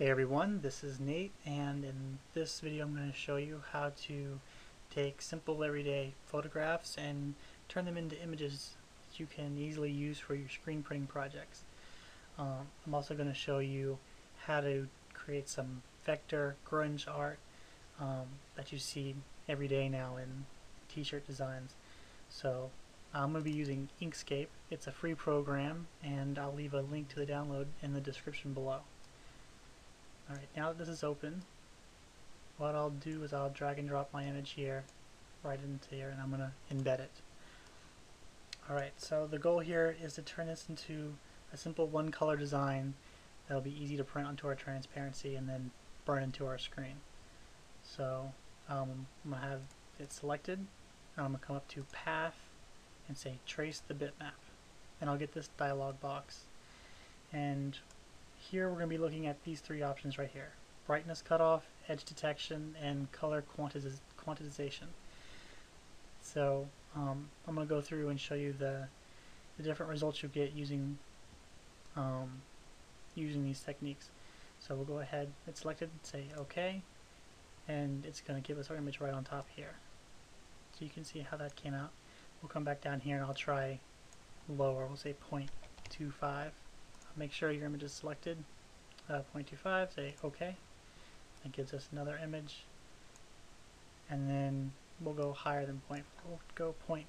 Hey everyone, this is Nate and in this video I'm going to show you how to take simple everyday photographs and turn them into images that you can easily use for your screen printing projects. Um, I'm also going to show you how to create some vector grunge art um, that you see every day now in t-shirt designs. So I'm going to be using Inkscape. It's a free program and I'll leave a link to the download in the description below. Alright, now that this is open, what I'll do is I'll drag and drop my image here, right into here, and I'm going to embed it. Alright, so the goal here is to turn this into a simple one color design that'll be easy to print onto our transparency and then burn into our screen. So um, I'm going to have it selected, and I'm going to come up to Path and say Trace the bitmap. And I'll get this dialog box. And here we're going to be looking at these three options right here. Brightness cutoff, edge detection, and color quantiz quantization. So um, I'm going to go through and show you the, the different results you get using um, using these techniques. So we'll go ahead, it's selected, and say OK, and it's going to give us our image right on top here. So you can see how that came out. We'll come back down here and I'll try lower, we'll say 0.25 make sure your image is selected. Uh, 0.25, say OK. That gives us another image. And then we'll go higher than 0.4. We'll go 0.6.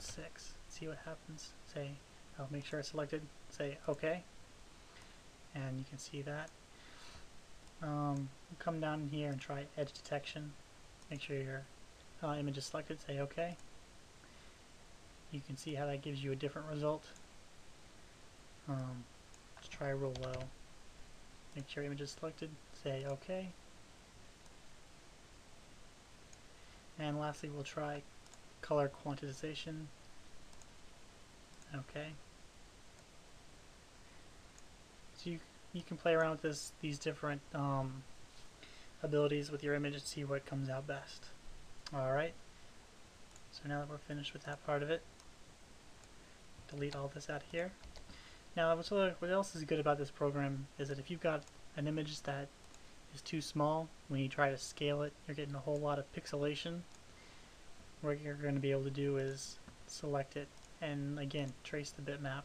See what happens. Say, I'll make sure it's selected. Say OK. And you can see that. Um, come down here and try edge detection. Make sure your uh, image is selected. Say OK. You can see how that gives you a different result. Um, Let's try roll low. Make sure image is selected, say OK. And lastly we'll try color quantization. Okay. So you, you can play around with this these different um, abilities with your image and see what comes out best. Alright. So now that we're finished with that part of it, delete all this out here. Now, what else is good about this program is that if you've got an image that is too small, when you try to scale it, you're getting a whole lot of pixelation. What you're going to be able to do is select it and again trace the bitmap.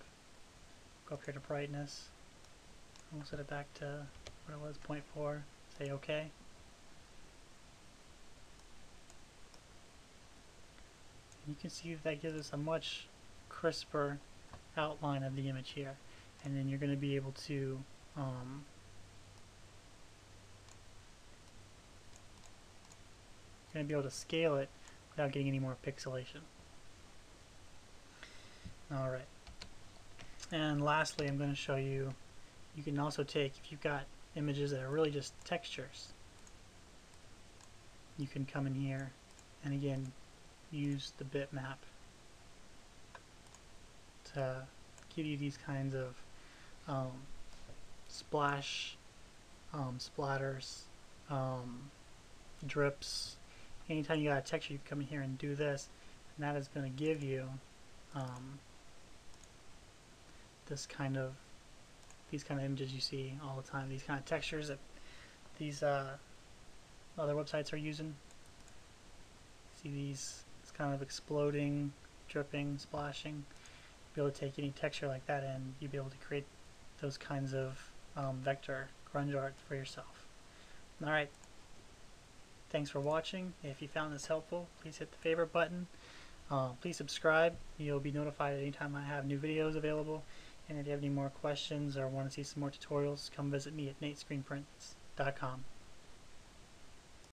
Go up here to brightness. We'll set it back to what it was, 0.4. Say OK. you can see that gives us a much crisper outline of the image here and then you're going to be able to um, going to be able to scale it without getting any more pixelation. Alright. And lastly, I'm going to show you, you can also take, if you've got images that are really just textures, you can come in here and again use the bitmap to give you these kinds of um, splash, um, splatters, um, drips. Anytime you got a texture, you come in here and do this, and that is going to give you um, this kind of these kind of images you see all the time. These kind of textures that these uh, other websites are using. See these? It's kind of exploding, dripping, splashing be able to take any texture like that and you'd be able to create those kinds of um, vector grunge art for yourself. Alright, thanks for watching. If you found this helpful, please hit the favorite button. Uh, please subscribe. You'll be notified anytime I have new videos available. And if you have any more questions or want to see some more tutorials, come visit me at natescreenprints.com.